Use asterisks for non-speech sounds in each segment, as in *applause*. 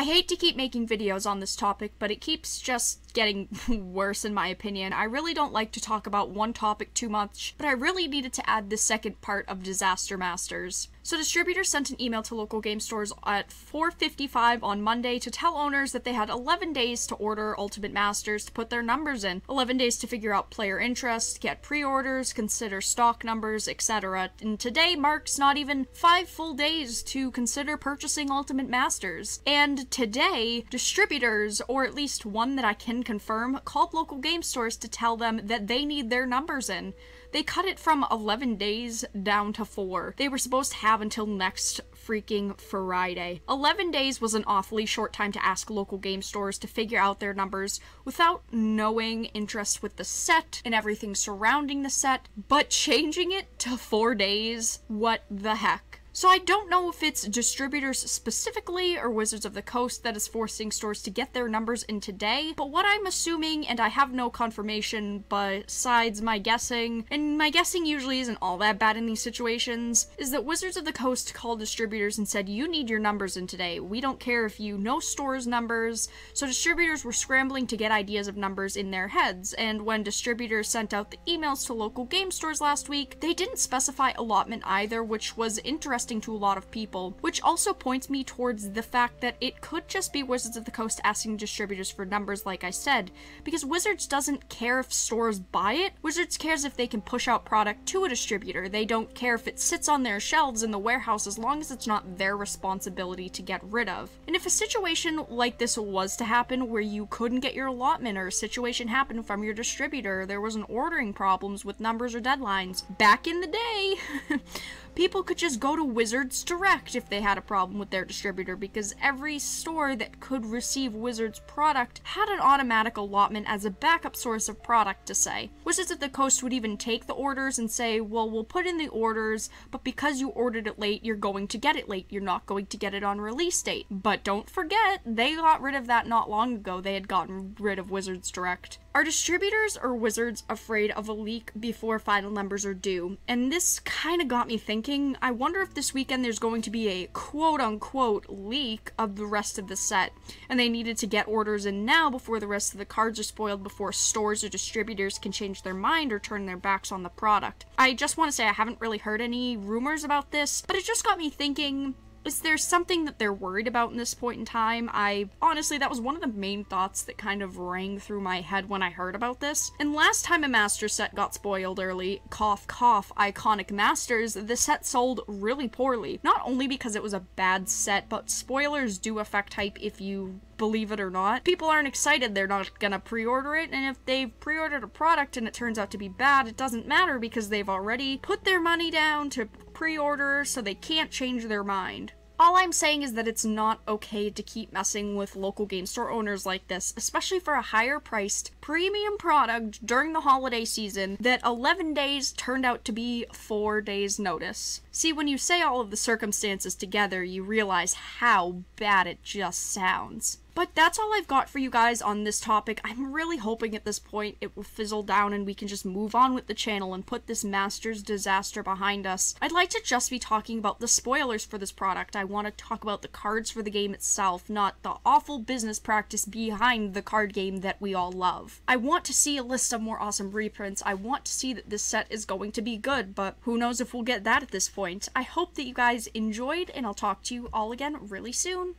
I hate to keep making videos on this topic, but it keeps just getting *laughs* worse in my opinion. I really don't like to talk about one topic too much, but I really needed to add the second part of Disaster Masters. So distributors sent an email to local game stores at 4:55 on Monday to tell owners that they had 11 days to order Ultimate Masters to put their numbers in, 11 days to figure out player interest, get pre-orders, consider stock numbers, etc. And today marks not even 5 full days to consider purchasing Ultimate Masters. And today, distributors, or at least one that I can confirm, called local game stores to tell them that they need their numbers in. They cut it from 11 days down to 4. They were supposed to have until next freaking Friday. 11 days was an awfully short time to ask local game stores to figure out their numbers without knowing interest with the set and everything surrounding the set, but changing it to 4 days? What the heck? So I don't know if it's distributors specifically or Wizards of the Coast that is forcing stores to get their numbers in today, but what I'm assuming, and I have no confirmation besides my guessing, and my guessing usually isn't all that bad in these situations, is that Wizards of the Coast called distributors and said, you need your numbers in today. We don't care if you know stores numbers. So distributors were scrambling to get ideas of numbers in their heads, and when distributors sent out the emails to local game stores last week, they didn't specify allotment either, which was interesting interesting to a lot of people, which also points me towards the fact that it could just be Wizards of the Coast asking distributors for numbers, like I said, because Wizards doesn't care if stores buy it. Wizards cares if they can push out product to a distributor. They don't care if it sits on their shelves in the warehouse as long as it's not their responsibility to get rid of. And if a situation like this was to happen where you couldn't get your allotment or a situation happened from your distributor, there was an ordering problems with numbers or deadlines, back in the day, *laughs* people could just go to Wizards Direct if they had a problem with their distributor because every store that could receive Wizards product had an automatic allotment as a backup source of product to say. Wizards of the Coast would even take the orders and say, well, we'll put in the orders, but because you ordered it late, you're going to get it late. You're not going to get it on release date. But don't forget, they got rid of that not long ago. They had gotten rid of Wizards Direct. Are distributors or wizards afraid of a leak before final numbers are due? And this kind of got me thinking, I wonder if this weekend there's going to be a quote unquote leak of the rest of the set, and they needed to get orders in now before the rest of the cards are spoiled before stores or distributors can change their mind or turn their backs on the product. I just want to say I haven't really heard any rumors about this, but it just got me thinking, is there something that they're worried about in this point in time? I honestly, that was one of the main thoughts that kind of rang through my head when I heard about this. And last time a master set got spoiled early, cough cough, iconic masters, the set sold really poorly. Not only because it was a bad set, but spoilers do affect hype if you believe it or not. People aren't excited, they're not gonna pre-order it, and if they've pre-ordered a product and it turns out to be bad, it doesn't matter because they've already put their money down to pre-order, so they can't change their mind. All I'm saying is that it's not okay to keep messing with local game store owners like this, especially for a higher priced premium product during the holiday season that 11 days turned out to be 4 days notice. See, when you say all of the circumstances together, you realize how bad it just sounds. But that's all I've got for you guys on this topic. I'm really hoping at this point it will fizzle down and we can just move on with the channel and put this Masters disaster behind us. I'd like to just be talking about the spoilers for this product. I want to talk about the cards for the game itself, not the awful business practice behind the card game that we all love. I want to see a list of more awesome reprints. I want to see that this set is going to be good, but who knows if we'll get that at this point. I hope that you guys enjoyed, and I'll talk to you all again really soon.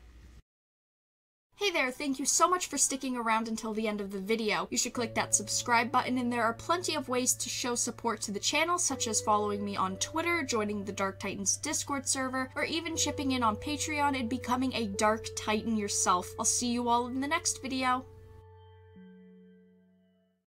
Hey there, thank you so much for sticking around until the end of the video. You should click that subscribe button and there are plenty of ways to show support to the channel such as following me on Twitter, joining the Dark Titans Discord server, or even chipping in on Patreon and becoming a Dark Titan yourself. I'll see you all in the next video.